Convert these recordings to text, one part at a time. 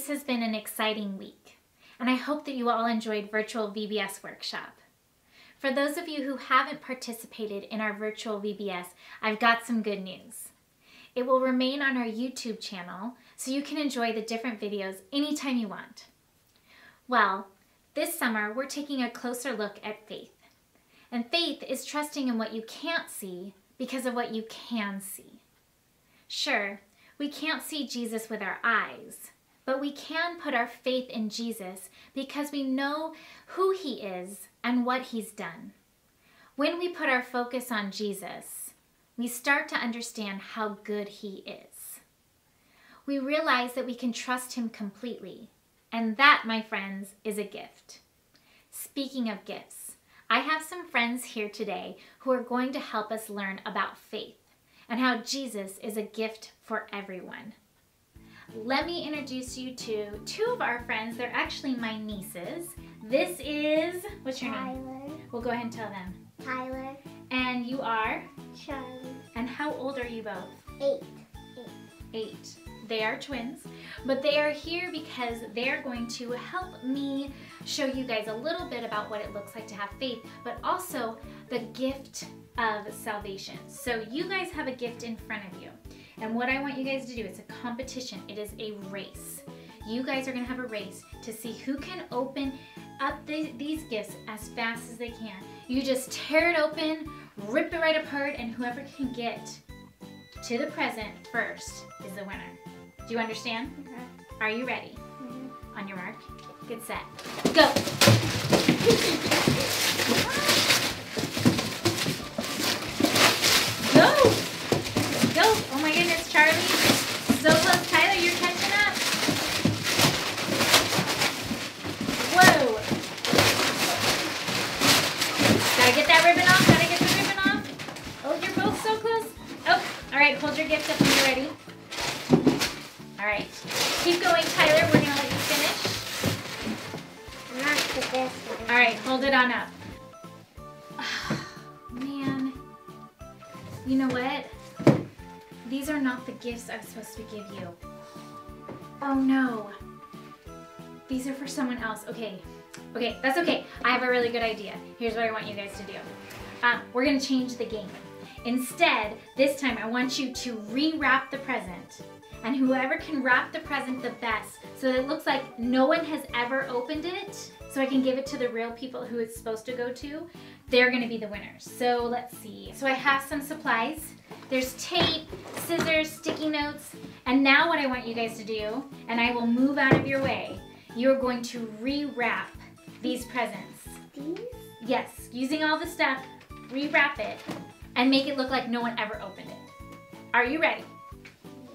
this has been an exciting week, and I hope that you all enjoyed virtual VBS workshop. For those of you who haven't participated in our virtual VBS, I've got some good news. It will remain on our YouTube channel, so you can enjoy the different videos anytime you want. Well, this summer we're taking a closer look at faith. And faith is trusting in what you can't see because of what you can see. Sure, we can't see Jesus with our eyes, but we can put our faith in Jesus because we know who he is and what he's done. When we put our focus on Jesus, we start to understand how good he is. We realize that we can trust him completely, and that, my friends, is a gift. Speaking of gifts, I have some friends here today who are going to help us learn about faith and how Jesus is a gift for everyone let me introduce you to two of our friends. They're actually my nieces. This is, what's your Tyler. name? We'll go ahead and tell them. Tyler. And you are? Charlie. And how old are you both? Eight. Eight. They are twins, but they are here because they're going to help me show you guys a little bit about what it looks like to have faith, but also the gift of salvation. So you guys have a gift in front of you. And what I want you guys to do, it's a competition. It is a race. You guys are gonna have a race to see who can open up the, these gifts as fast as they can. You just tear it open, rip it right apart, and whoever can get to the present first is the winner. Do you understand? Okay. Are you ready? Mm -hmm. On your mark, get set, go! Oh, oh, All right, hold your gift up when you're ready. Alright. Keep going, Tyler, when you're like finished. Alright, hold it on up. Oh, man, you know what? These are not the gifts I was supposed to give you. Oh no. These are for someone else. Okay, okay, that's okay. I have a really good idea. Here's what I want you guys to do. Um, we're gonna change the game. Instead, this time I want you to rewrap the present. And whoever can wrap the present the best so that it looks like no one has ever opened it so I can give it to the real people who it's supposed to go to, they're gonna be the winners. So let's see. So I have some supplies. There's tape, scissors, sticky notes, and now what I want you guys to do, and I will move out of your way, you're going to rewrap these presents. These? Yes, using all the stuff, rewrap it, and make it look like no one ever opened it. Are you ready?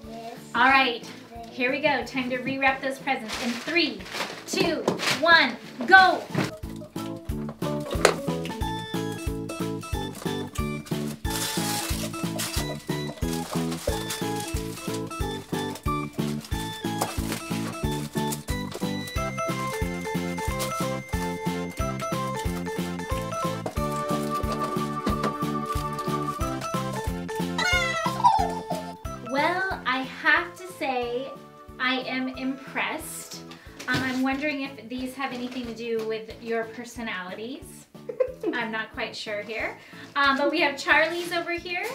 Yes. All right, here we go. Time to rewrap those presents in three, two, one, go! Wondering if these have anything to do with your personalities. I'm not quite sure here. Um, but we have Charlie's over here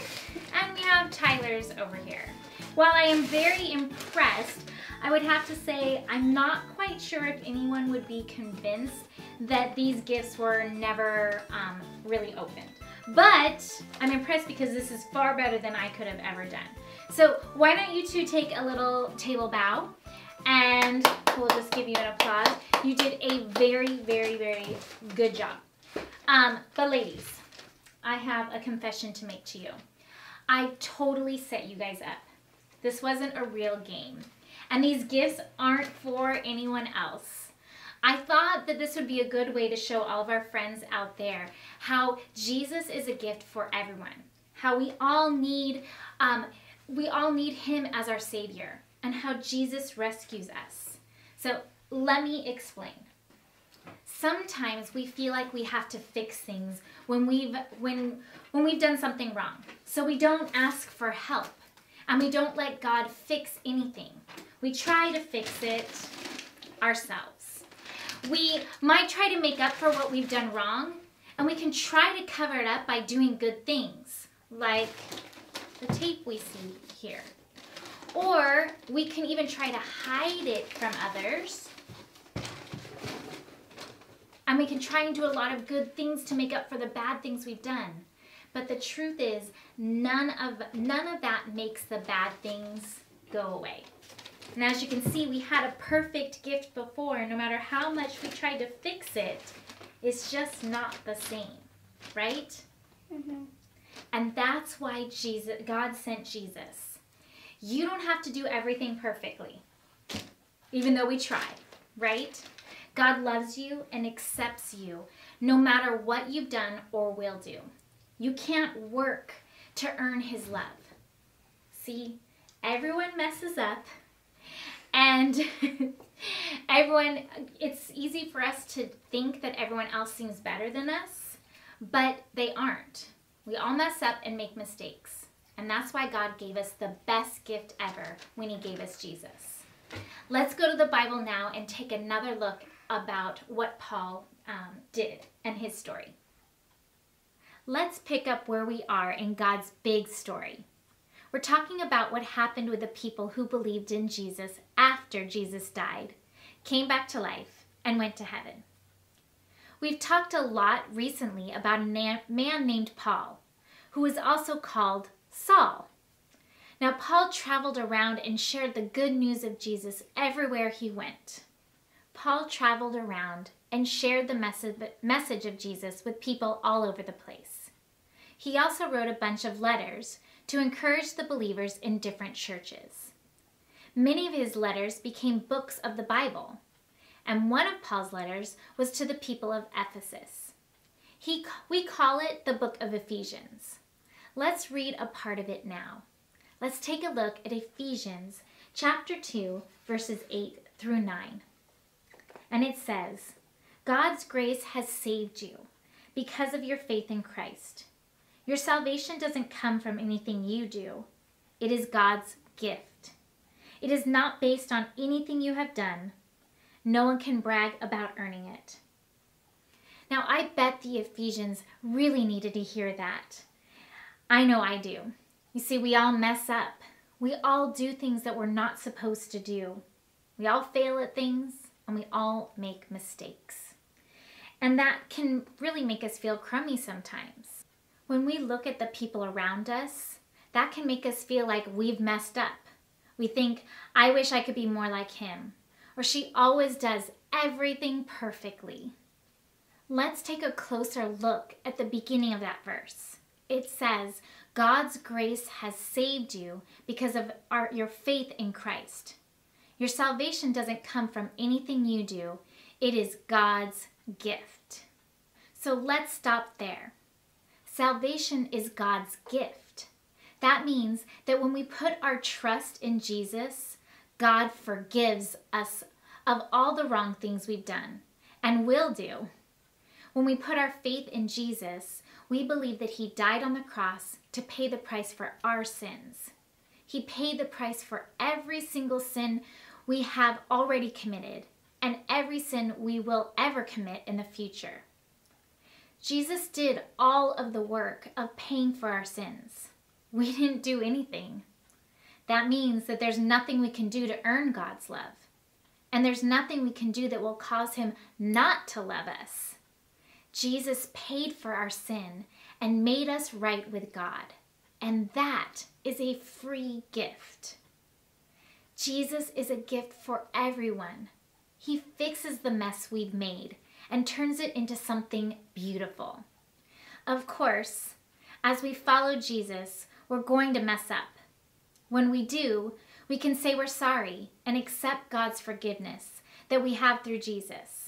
and we have Tyler's over here. While I am very impressed, I would have to say I'm not quite sure if anyone would be convinced that these gifts were never um, really opened. But I'm impressed because this is far better than I could have ever done. So why don't you two take a little table bow and we'll just give you an applause. You did a very, very, very good job. Um, but ladies, I have a confession to make to you. I totally set you guys up. This wasn't a real game. And these gifts aren't for anyone else. I thought that this would be a good way to show all of our friends out there how Jesus is a gift for everyone. How we all need, um, we all need him as our savior and how Jesus rescues us. So let me explain. Sometimes we feel like we have to fix things when we've when when we've done something wrong. So we don't ask for help and we don't let God fix anything. We try to fix it ourselves. We might try to make up for what we've done wrong, and we can try to cover it up by doing good things, like the tape we see here. Or we can even try to hide it from others. And we can try and do a lot of good things to make up for the bad things we've done. But the truth is, none of none of that makes the bad things go away. And as you can see, we had a perfect gift before. No matter how much we tried to fix it, it's just not the same, right? Mm-hmm. And that's why Jesus, God sent Jesus. You don't have to do everything perfectly, even though we try, right? God loves you and accepts you no matter what you've done or will do. You can't work to earn his love. See, everyone messes up and everyone, it's easy for us to think that everyone else seems better than us, but they aren't. We all mess up and make mistakes. And that's why God gave us the best gift ever when He gave us Jesus. Let's go to the Bible now and take another look about what Paul um, did and his story. Let's pick up where we are in God's big story. We're talking about what happened with the people who believed in Jesus after Jesus died, came back to life, and went to heaven. We've talked a lot recently about a man named Paul, who was also called Saul. Now, Paul traveled around and shared the good news of Jesus everywhere he went. Paul traveled around and shared the message of Jesus with people all over the place. He also wrote a bunch of letters to encourage the believers in different churches. Many of his letters became books of the Bible, and one of Paul's letters was to the people of Ephesus. He, we call it the book of Ephesians. Let's read a part of it now. Let's take a look at Ephesians chapter 2, verses 8 through 9. And it says, God's grace has saved you because of your faith in Christ. Your salvation doesn't come from anything you do, it is God's gift. It is not based on anything you have done. No one can brag about earning it. Now, I bet the Ephesians really needed to hear that. I know I do. You see, we all mess up. We all do things that we're not supposed to do. We all fail at things and we all make mistakes. And that can really make us feel crummy sometimes. When we look at the people around us, that can make us feel like we've messed up. We think, I wish I could be more like him, or she always does everything perfectly. Let's take a closer look at the beginning of that verse. It says, God's grace has saved you because of our, your faith in Christ. Your salvation doesn't come from anything you do, it is God's gift. So let's stop there. Salvation is God's gift. That means that when we put our trust in Jesus, God forgives us of all the wrong things we've done and will do. When we put our faith in Jesus, we believe that He died on the cross to pay the price for our sins. He paid the price for every single sin we have already committed and every sin we will ever commit in the future. Jesus did all of the work of paying for our sins. We didn't do anything. That means that there's nothing we can do to earn God's love. And there's nothing we can do that will cause Him not to love us. Jesus paid for our sin and made us right with God. And that is a free gift. Jesus is a gift for everyone. He fixes the mess we've made and turns it into something beautiful. Of course, as we follow Jesus, we're going to mess up. When we do, we can say we're sorry and accept God's forgiveness that we have through Jesus.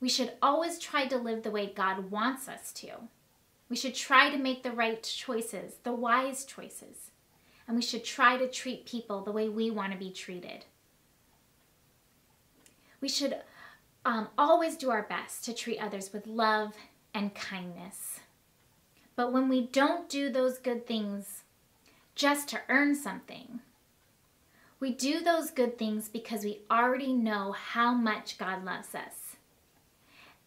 We should always try to live the way God wants us to. We should try to make the right choices, the wise choices. And we should try to treat people the way we want to be treated. We should um, always do our best to treat others with love and kindness. But when we don't do those good things just to earn something, We do those good things because we already know how much God loves us.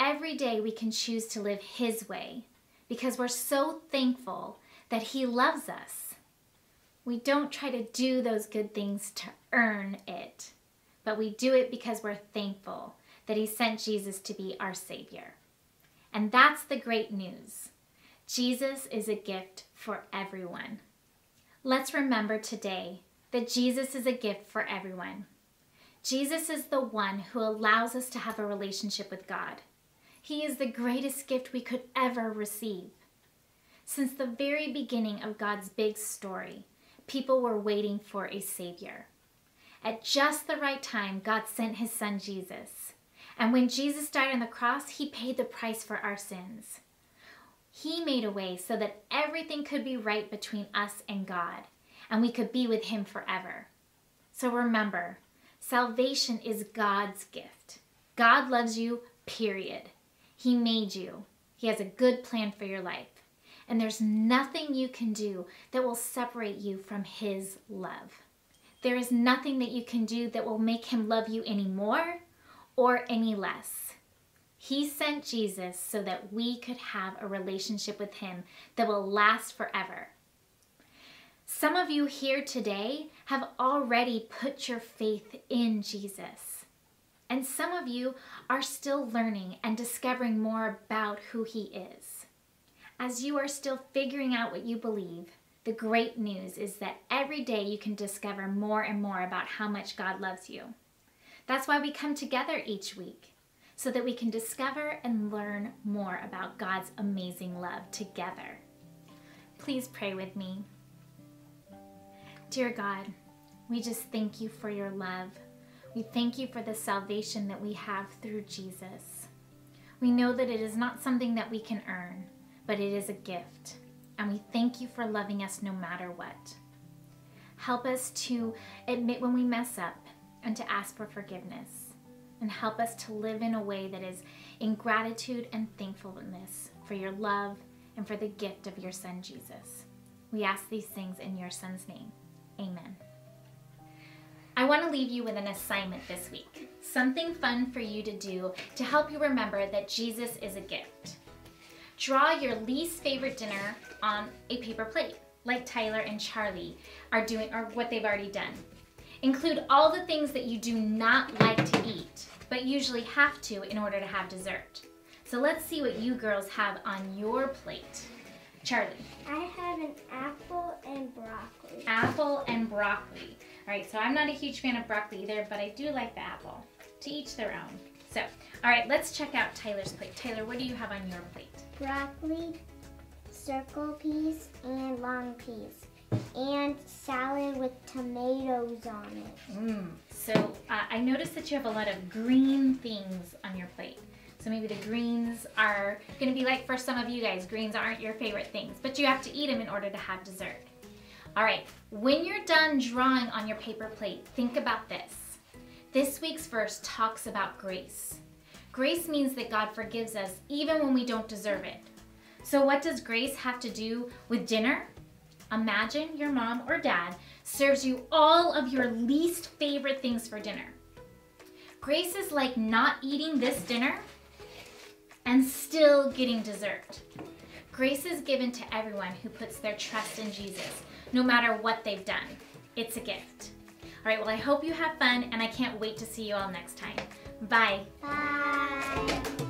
Every day we can choose to live His way because we're so thankful that He loves us. We don't try to do those good things to earn it, but we do it because we're thankful that He sent Jesus to be our Savior. And that's the great news. Jesus is a gift for everyone. Let's remember today that Jesus is a gift for everyone. Jesus is the one who allows us to have a relationship with God. He is the greatest gift we could ever receive. Since the very beginning of God's big story, people were waiting for a Savior. At just the right time, God sent his son Jesus. And when Jesus died on the cross, he paid the price for our sins. He made a way so that everything could be right between us and God and we could be with Him forever. So remember, salvation is God's gift. God loves you, period. He made you, He has a good plan for your life. And there's nothing you can do that will separate you from His love. There is nothing that you can do that will make Him love you any more or any less. He sent Jesus so that we could have a relationship with Him that will last forever. Some of you here today have already put your faith in Jesus. And some of you are still learning and discovering more about who he is. As you are still figuring out what you believe, the great news is that every day you can discover more and more about how much God loves you. That's why we come together each week, so that we can discover and learn more about God's amazing love together. Please pray with me. Dear God, we just thank you for your love. We thank you for the salvation that we have through Jesus. We know that it is not something that we can earn, but it is a gift. And we thank you for loving us no matter what. Help us to admit when we mess up and to ask for forgiveness. And help us to live in a way that is in gratitude and thankfulness for your love and for the gift of your Son, Jesus. We ask these things in your Son's name. Amen. I want to leave you with an assignment this week. Something fun for you to do to help you remember that Jesus is a gift. Draw your least favorite dinner on a paper plate, like Tyler and Charlie are doing, or what they've already done. Include all the things that you do not like to eat, but usually have to in order to have dessert. So let's see what you girls have on your plate. Charlie. I have an apple and broccoli. Apple and broccoli. All right, so I'm not a huge fan of broccoli either, but I do like the apple. To each their own. So, all right, let's check out Tyler's plate. Tyler, what do you have on your plate? Broccoli, circle peas, and long peas. And salad with tomatoes on it. Mmm. So uh, I noticed that you have a lot of green things on your plate. So maybe the greens are gonna be like for some of you guys, greens aren't your favorite things, but you have to eat them in order to have dessert. All right, when you're done drawing on your paper plate, think about this. This week's verse talks about grace. Grace means that God forgives us even when we don't deserve it. So what does grace have to do with dinner? Imagine your mom or dad serves you all of your least favorite things for dinner. Grace is like not eating this dinner and still getting dessert. Grace is given to everyone who puts their trust in Jesus, no matter what they've done. It's a gift. All right, well, I hope you have fun, and I can't wait to see you all next time. Bye. Bye.